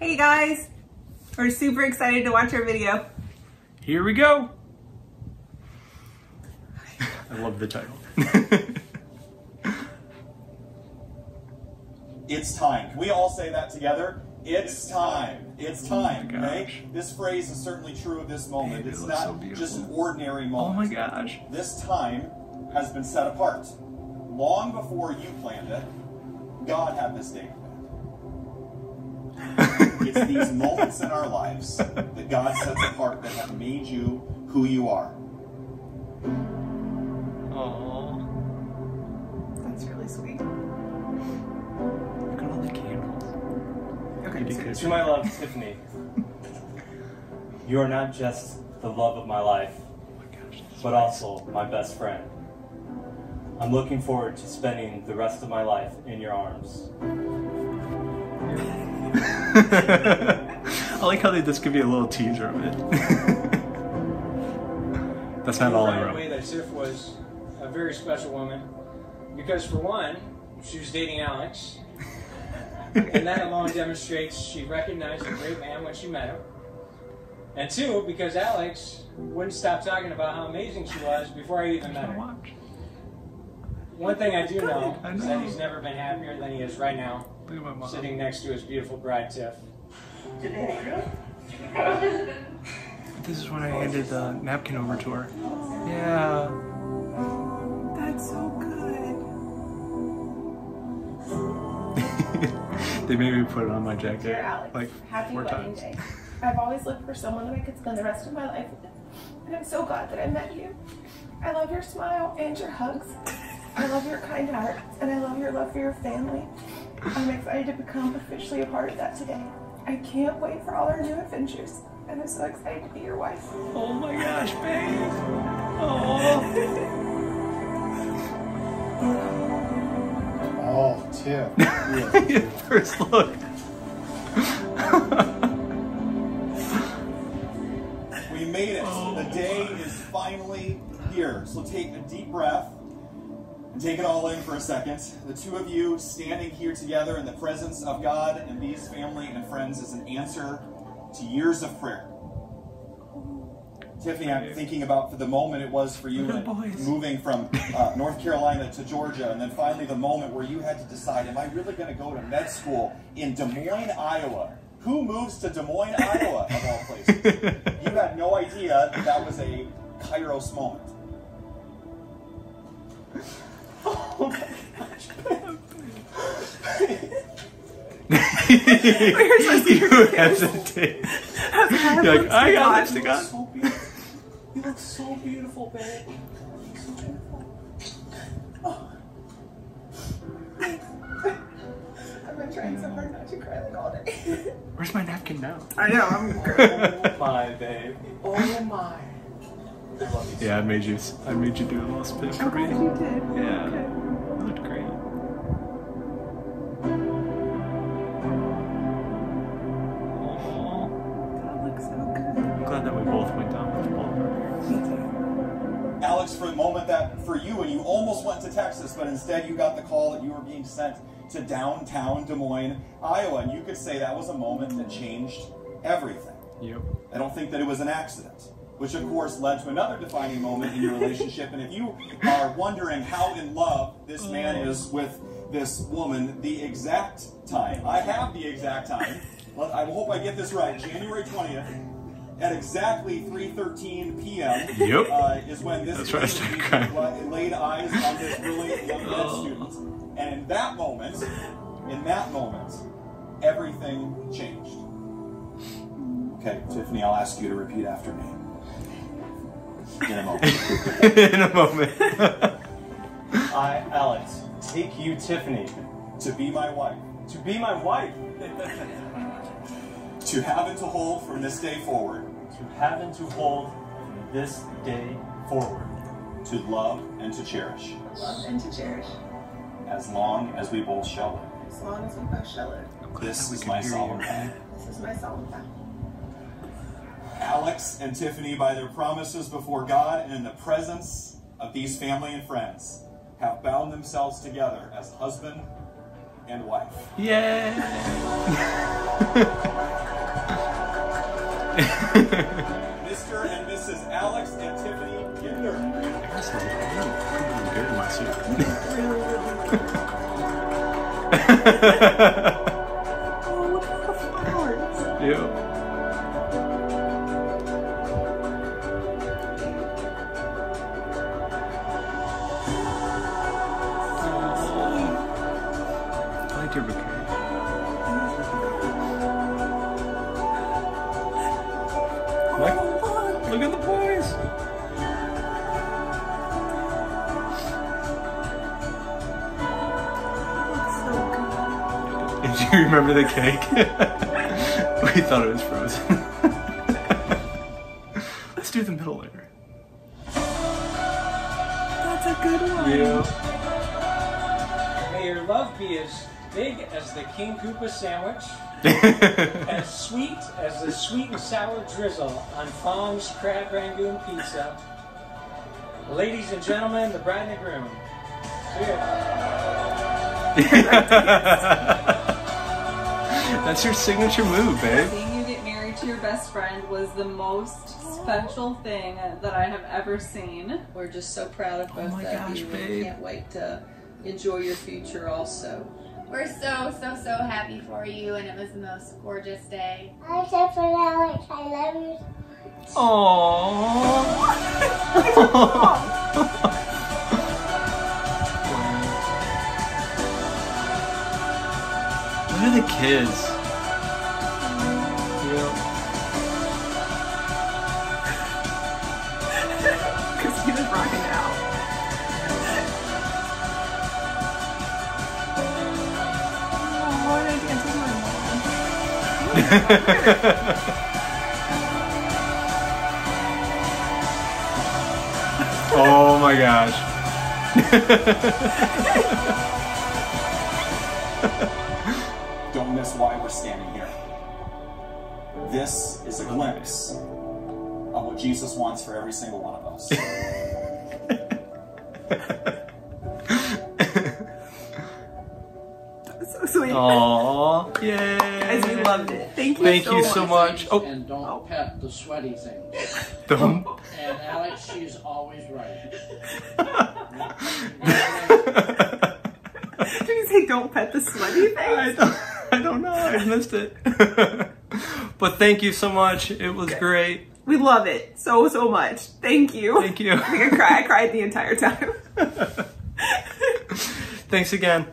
Hey guys, we're super excited to watch our video. Here we go. I love the title. It's time. Can we all say that together? It's time. It's oh time. Oh my Okay? gosh. This phrase is certainly true of this moment. Babe, it it's looks not so just an ordinary oh moment. oh my gosh. This time has been set apart. Long before you planned it, God had this day planned. It's these moments in our lives that God sets apart that have made you who you are. Oh, That's really sweet. look at all the candles. Okay, Maybe. To my love, Tiffany, you are not just the love of my life, Oh my gosh. but also my best friend. I'm looking forward to spending the rest of my life in your arms. I like how they, just give you a little teaser of it. That's not all I right away wrote. that Tiff was a very special woman because, for one, she was dating Alex, and that alone demonstrates she recognized a great man when she met him. And two, because Alex wouldn't stop talking about how amazing she was before I even met her. Watch. One thing I do know I is that he's never been happier than he is right now, Look at my mom. sitting next to his beautiful bride, Tiff. This is when I handed the napkin over to her. Yeah. That's so good. they made me put it on my jacket Dear Alex, like happy four wedding times. day. I've always looked for someone that I could spend the rest of my life with. And I'm so glad that I met you. I love your smile and your hugs. I love your kind heart, and I love your love for your family. I'm excited to become officially a part of that today. I can't wait for all our new adventures, and I'm so excited to be your wife. Oh my gosh, babe. Oh. Oh, Tiff. First look. We made it. Oh. The day is finally here. So take a deep breath and take it all in for a second. The two of you standing here together in the presence of God and these family and friends is an answer to years of prayer. Tiffany, I'm thinking about for the moment it was for you Little in boys. moving from uh, North Carolina to Georgia, and then finally the moment where you had to decide, am I really going to go to med school in Des Moines, Iowa? Who moves to Des Moines, Iowa, of all places? You had no idea that that was a Kairos moment. You hesitate. You're like, I got lipstick on. So. You look so beautiful, babe. So beautiful. I've been trying so hard not to cry like all day. Where's my napkin now? I know, I'm Oh my babe. Oh my. I love you Yeah, I made you. I made you do a little spin for oh, me. glad you did. Yeah, Okay. you looked great. Aw. That looks so good. I'm glad that we both went down with both of our parents. Me too. Alex, for the moment that for you, and you almost went to Texas, but instead you got the call that you were being sent to downtown Des Moines, Iowa, and you could say that was a moment that changed everything. Yep. I don't think that it was an accident, which of course led to another defining moment in your relationship. And if you are wondering how in love this man is with this woman, the exact time, I have the exact time. Well, I hope I get this right. January 20th. At exactly 3:13 p.m. Yep. Uh, is when this That's right, I started crying. laid eyes on this brilliant young med student, and in that moment, in that moment, everything changed. Okay, Tiffany, I'll ask you to repeat after me. In a moment. In a moment. I, Alex, take you, Tiffany, to be my wife, to be my wife, to have and to hold from this day forward, to have and to hold from this day forward, to love and to cherish, Love and to cherish, as long as we both shall live. as long as we both shall live. This is my solemn vow. This is my solemn vow. Alex and Tiffany, by their promises before God and in the presence of these family and friends, have bound themselves together as husband and wife. Yeah. Mr. and Mrs. Alex and Tiffany Ginder. That's not really good in my suit. Oh, look at the flowers. yeah. Look, look at the boys. Did you remember the cake? we thought it was frozen. Let's do the middle layer. That's a good one. Yeah. May your love be as big as the King Koopa sandwich, as sweet as the sweet and sour drizzle on Fong's crab rangoon pizza. Ladies and gentlemen, the bride and the groom. Cheers. That's your signature move, babe. Seeing you get married to your best friend was the most special thing that I have ever seen. We're just so proud of both oh my of gosh, you babe. and can't wait to enjoy your future also. We're so, so, so happy for you, and it was the most gorgeous day. I except for Alex, I love you. Aww. Look at the kids. oh my gosh. Don't miss why we're standing here. This is a glimpse of what Jesus wants for every single one of us. So sweet. Aww. Yay. Guys, we loved it. Thank you Thank so you much. so much. Oh, And don't oh. pet the sweaty thing. don't. And Alex, she's always right. Did you say don't pet the sweaty I thing? don't, I don't know. I missed it. but thank you so much. It was great. We love it so, so much. Thank you. Thank you. I think I cried, I cried the entire time. Thanks again.